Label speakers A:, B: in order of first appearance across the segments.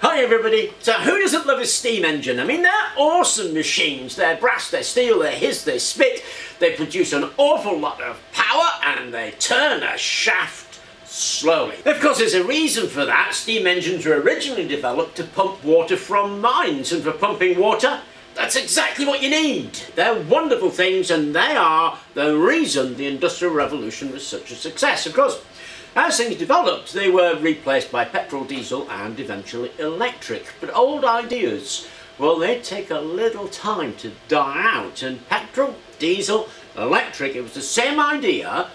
A: Hi everybody! So who doesn't love a steam engine? I mean they're awesome machines. They're brass, they're steel, they're hiss, they spit. They produce an awful lot of power and they turn a shaft slowly. Of course there's a reason for that. Steam engines were originally developed to pump water from mines and for pumping water that's exactly what you need. They're wonderful things and they are the reason the Industrial Revolution was such a success. Of course, as things developed, they were replaced by petrol, diesel and eventually electric. But old ideas, well, they take a little time to die out. And petrol, diesel, electric, it was the same idea.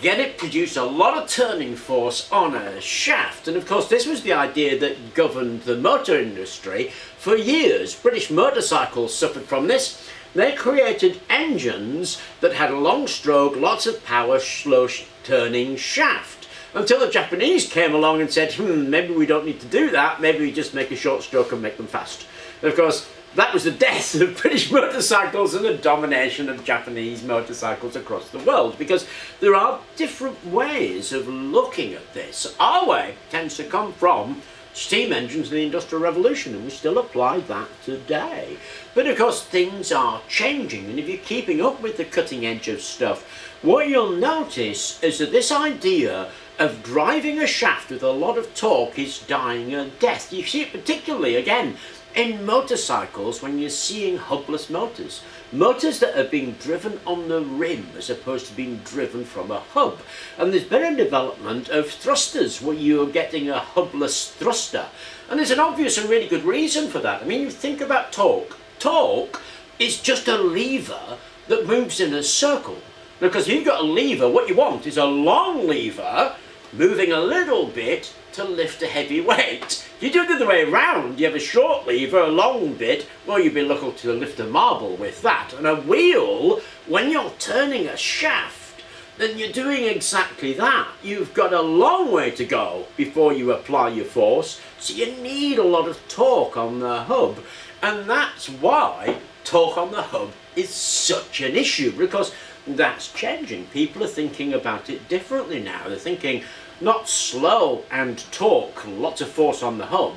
A: Get it produce a lot of turning force on a shaft. And of course, this was the idea that governed the motor industry for years. British motorcycles suffered from this. They created engines that had a long stroke, lots of power, slow turning shaft until the Japanese came along and said, hmm, maybe we don't need to do that, maybe we just make a short stroke and make them fast. And of course, that was the death of British motorcycles and the domination of Japanese motorcycles across the world because there are different ways of looking at this. Our way tends to come from steam engines and the Industrial Revolution and we still apply that today. But of course things are changing and if you're keeping up with the cutting edge of stuff, what you'll notice is that this idea of driving a shaft with a lot of torque is dying a death. You see it particularly, again, in motorcycles when you're seeing hubless motors. Motors that are being driven on the rim as opposed to being driven from a hub. And there's been a development of thrusters where you're getting a hubless thruster. And there's an obvious and really good reason for that. I mean, you think about torque. Torque is just a lever that moves in a circle. Because if you've got a lever, what you want is a long lever moving a little bit to lift a heavy weight. If you do it the other way around, you have a short lever, a long bit, well you'd be looking to lift a marble with that. And a wheel, when you're turning a shaft, then you're doing exactly that. You've got a long way to go before you apply your force, so you need a lot of torque on the hub. And that's why torque on the hub is such an issue, because that's changing. People are thinking about it differently now. They're thinking not slow and torque, lots of force on the hub,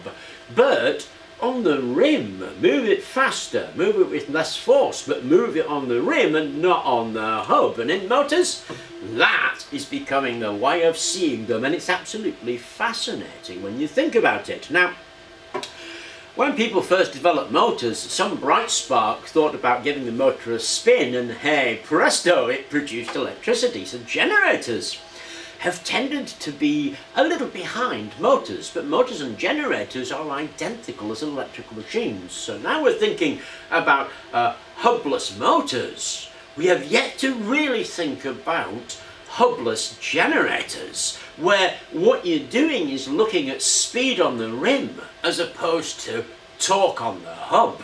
A: but on the rim, move it faster, move it with less force, but move it on the rim and not on the hub. And in motors, that is becoming the way of seeing them, and it's absolutely fascinating when you think about it. Now, when people first developed motors, some bright spark thought about giving the motor a spin and hey presto, it produced electricity. So generators have tended to be a little behind motors, but motors and generators are identical as electrical machines. So now we're thinking about uh, hubless motors. We have yet to really think about hubless generators where what you're doing is looking at speed on the rim as opposed to torque on the hub.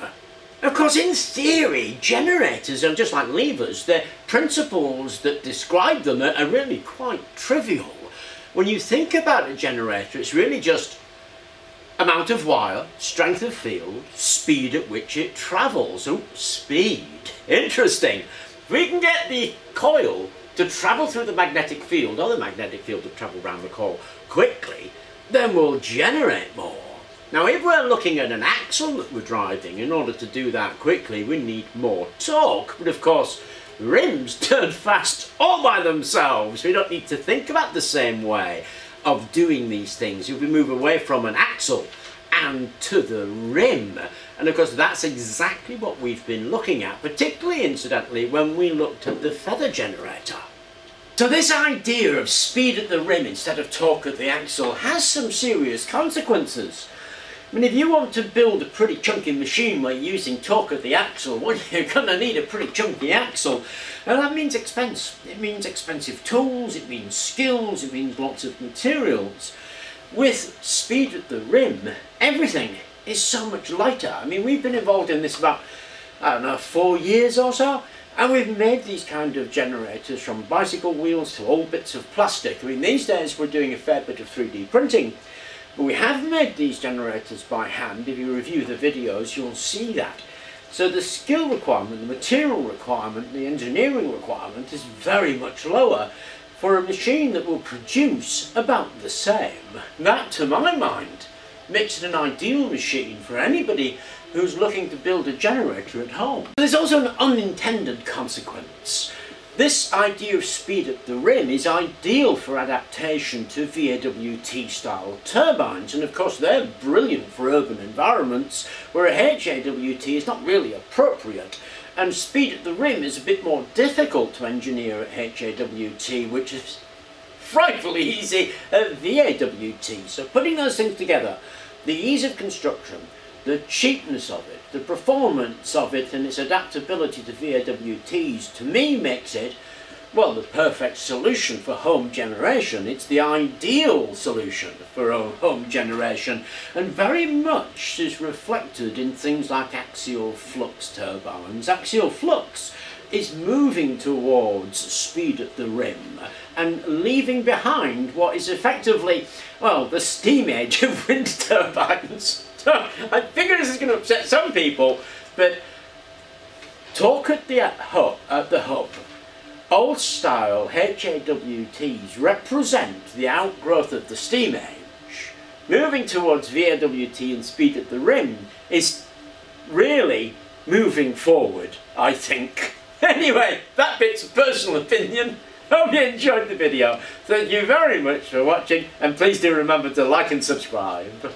A: Of course, in theory, generators are just like levers. The principles that describe them are, really quite trivial. When you think about a generator, it's really just amount of wire, strength of field, speed at which it travels. Oh, speed. Interesting. If we can get the coil to travel through the magnetic field, or the magnetic field to travel around the coil quickly, then we'll generate more. Now if we're looking at an axle that we're driving, in order to do that quickly we need more torque, but of course rims turn fast all by themselves. We don't need to think about the same way of doing these things. If we move away from an axle and to the rim, and of course that's exactly what we've been looking at, particularly incidentally when we looked at the feather generator. So this idea of speed at the rim instead of torque at the axle has some serious consequences. I mean, if you want to build a pretty chunky machine you're using torque at the axle, well, you're going to need a pretty chunky axle. And that means expense. It means expensive tools, it means skills, it means lots of materials. With speed at the rim, everything is so much lighter. I mean, we've been involved in this about, I don't know, four years or so, and we've made these kind of generators from bicycle wheels to old bits of plastic. I mean, these days we're doing a fair bit of 3D printing, but we have made these generators by hand. If you review the videos, you'll see that. So the skill requirement, the material requirement, the engineering requirement is very much lower for a machine that will produce about the same. That, to my mind, makes it an ideal machine for anybody who's looking to build a generator at home. There's also an unintended consequence. This idea of speed at the rim is ideal for adaptation to VAWT style turbines and of course they're brilliant for urban environments where a HAWT is not really appropriate and speed at the rim is a bit more difficult to engineer at HAWT which is frightfully easy at VAWT. So putting those things together, the ease of construction, the cheapness of it, the performance of it and its adaptability to VAWTs to me makes it well the perfect solution for home generation. It's the ideal solution for home generation and very much is reflected in things like axial flux turbines. Axial flux is moving towards speed at the rim and leaving behind what is effectively, well, the steam age of wind turbines. I figure this is going to upset some people, but torque at the hub, at the hub. Old style HAWTs represent the outgrowth of the steam age. Moving towards VAWT and speed at the rim is really moving forward, I think. Anyway, that bit's a personal opinion. Hope you enjoyed the video. Thank you very much for watching and please do remember to like and subscribe.